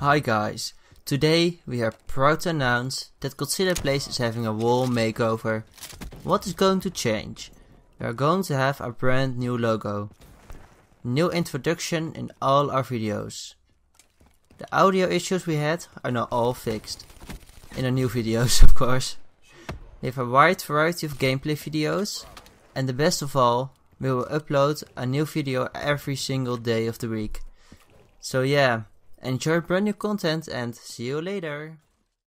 Hi guys, today we are proud to announce that Codzilla Plays is having a wall makeover. What is going to change? We are going to have a brand new logo. New introduction in all our videos. The audio issues we had are now all fixed. In our new videos of course. We have a wide variety of gameplay videos and the best of all, we will upload a new video every single day of the week. So yeah, enjoy brand new content and see you later.